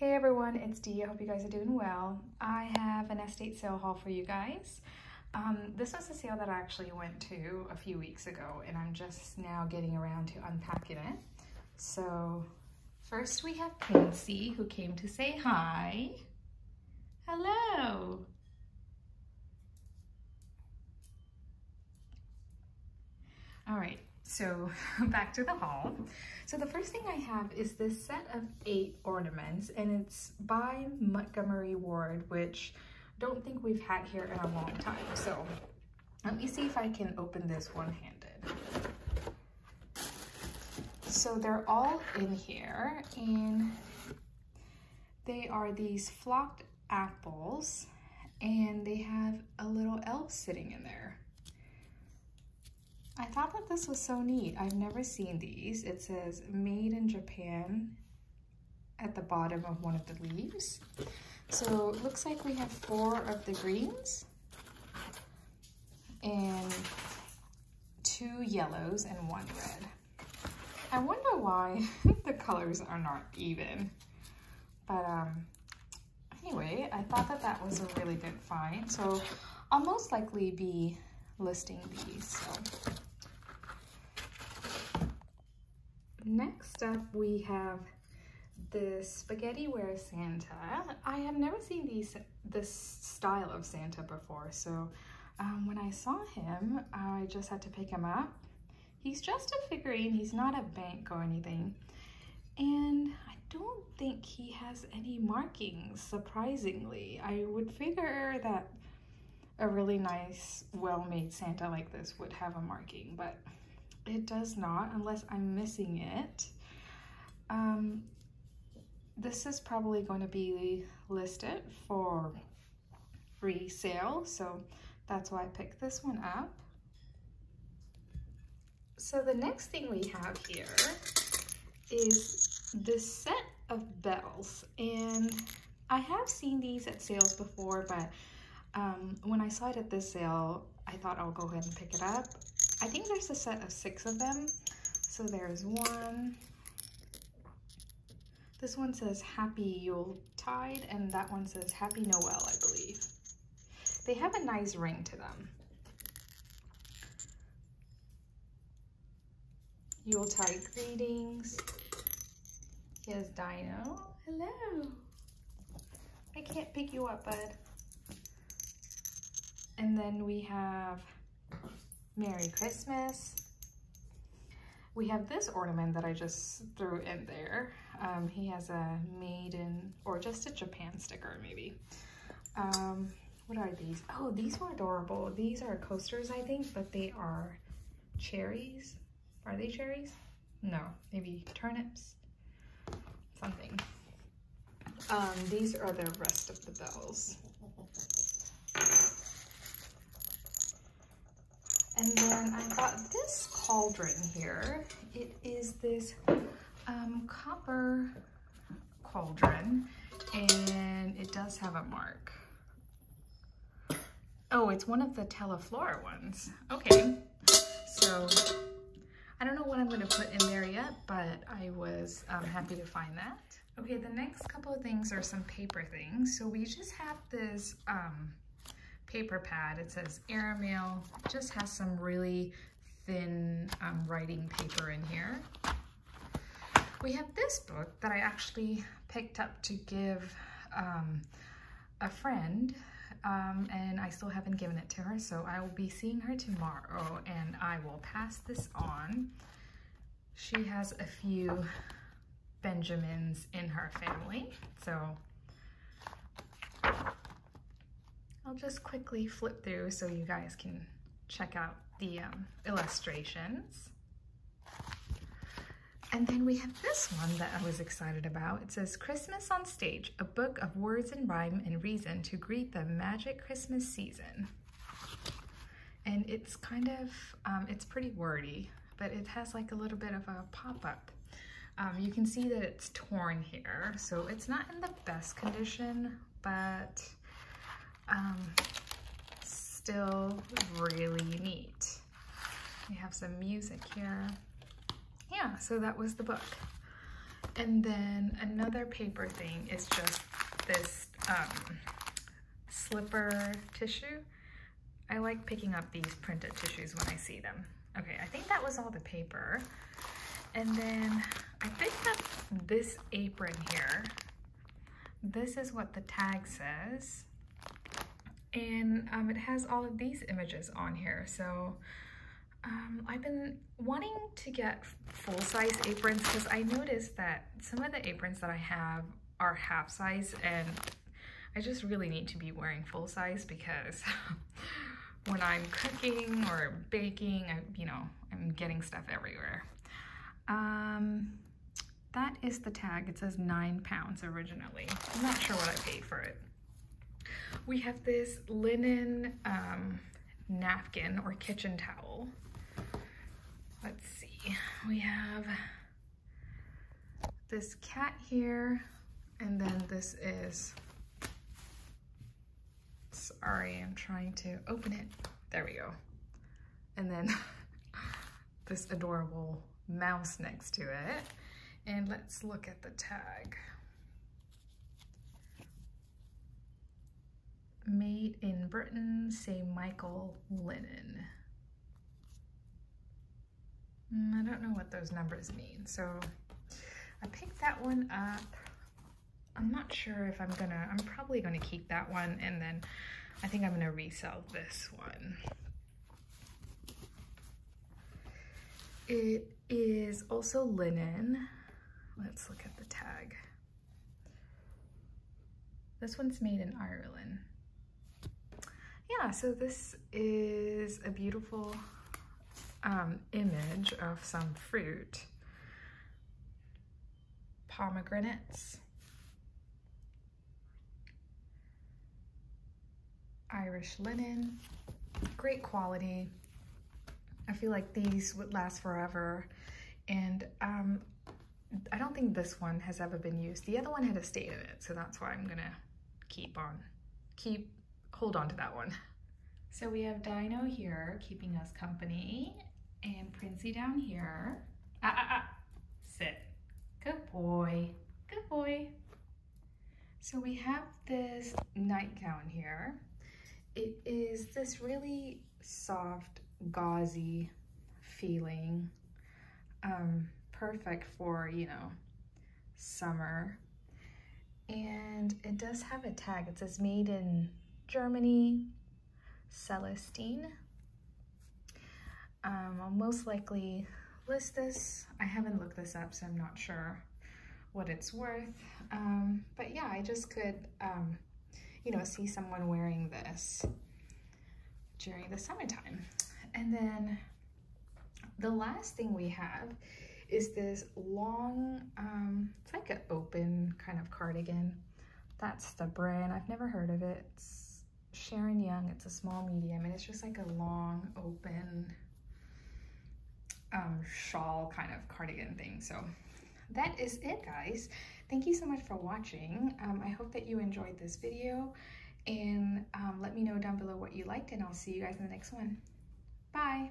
Hey everyone, it's Dee. I hope you guys are doing well. I have an estate sale haul for you guys. Um, this was a sale that I actually went to a few weeks ago and I'm just now getting around to unpacking it. So first we have Quincy who came to say hi. Hello. All right, so back to the haul. So the first thing I have is this set of eight ornaments and it's by Montgomery Ward, which I don't think we've had here in a long time. So let me see if I can open this one-handed. So they're all in here and they are these flocked apples and they have a little elf sitting in there. I thought that this was so neat. I've never seen these. It says made in Japan at the bottom of one of the leaves. So it looks like we have four of the greens and two yellows and one red. I wonder why the colors are not even. But um, anyway, I thought that that was a really good find. So I'll most likely be listing these. So. Next up, we have the Spaghetti Wear Santa. I have never seen these this style of Santa before, so um, when I saw him, I just had to pick him up. He's just a figurine, he's not a bank or anything. And I don't think he has any markings, surprisingly. I would figure that a really nice, well-made Santa like this would have a marking, but it does not unless I'm missing it. Um, this is probably going to be listed for resale, so that's why I picked this one up. So the next thing we have here is this set of bells, and I have seen these at sales before, but um, when I saw it at this sale, I thought I'll go ahead and pick it up. I think there's a set of six of them. So there's one. This one says Happy Yuletide, and that one says Happy Noel, I believe. They have a nice ring to them. Yuletide greetings. Here's Dino. Hello. I can't pick you up, bud. And then we have Merry Christmas. We have this ornament that I just threw in there. Um, he has a maiden or just a Japan sticker maybe. Um, what are these? Oh, these were adorable. These are coasters, I think, but they are cherries. Are they cherries? No, maybe turnips, something. Um, these are the rest of the bells. And then I got this cauldron here. It is this um, copper cauldron and it does have a mark. Oh, it's one of the Teleflora ones. Okay, so I don't know what I'm gonna put in there yet, but I was um, happy to find that. Okay, the next couple of things are some paper things. So we just have this um, paper pad. It says Airmail, just has some really thin um, writing paper in here. We have this book that I actually picked up to give um, a friend um, and I still haven't given it to her so I will be seeing her tomorrow and I will pass this on. She has a few Benjamins in her family so I'll just quickly flip through so you guys can check out the um, illustrations. And then we have this one that I was excited about. It says Christmas on Stage, a book of words and rhyme and reason to greet the magic Christmas season. And it's kind of, um, it's pretty wordy, but it has like a little bit of a pop-up. Um, you can see that it's torn here, so it's not in the best condition, but um, still really neat. We have some music here. Yeah, so that was the book. And then another paper thing is just this um, slipper tissue. I like picking up these printed tissues when I see them. Okay, I think that was all the paper. And then I picked up this apron here. This is what the tag says. And um, it has all of these images on here. So um, I've been wanting to get full-size aprons because I noticed that some of the aprons that I have are half size and I just really need to be wearing full size because when I'm cooking or baking, I, you know, I'm getting stuff everywhere. Um, that is the tag. It says nine pounds originally. I'm not sure what I paid for it. We have this linen um, napkin or kitchen towel. Let's see. We have this cat here, and then this is, sorry, I'm trying to open it. There we go. And then this adorable mouse next to it. And let's look at the tag. Made in Britain, say Michael linen. Mm, I don't know what those numbers mean. So I picked that one up. I'm not sure if I'm gonna, I'm probably gonna keep that one and then I think I'm gonna resell this one. It is also linen. Let's look at the tag. This one's made in Ireland. Yeah, so this is a beautiful um, image of some fruit. Pomegranates. Irish linen, great quality. I feel like these would last forever. And um, I don't think this one has ever been used. The other one had a stain in it, so that's why I'm gonna keep on, keep, hold on to that one. So we have Dino here keeping us company and Princey down here. Ah, ah, ah, sit. Good boy, good boy. So we have this nightgown here. It is this really soft, gauzy feeling. Um, perfect for, you know, summer. And it does have a tag. It says made in Germany, Celestine. Um, I'll most likely list this. I haven't looked this up, so I'm not sure what it's worth. Um, but yeah, I just could, um, you know, see someone wearing this during the summertime. And then the last thing we have is this long, um, it's like an open kind of cardigan. That's the brand. I've never heard of it. It's Sharon Young. It's a small medium and it's just like a long open um, shawl kind of cardigan thing. So that is it guys. Thank you so much for watching. Um, I hope that you enjoyed this video and um, let me know down below what you liked and I'll see you guys in the next one. Bye.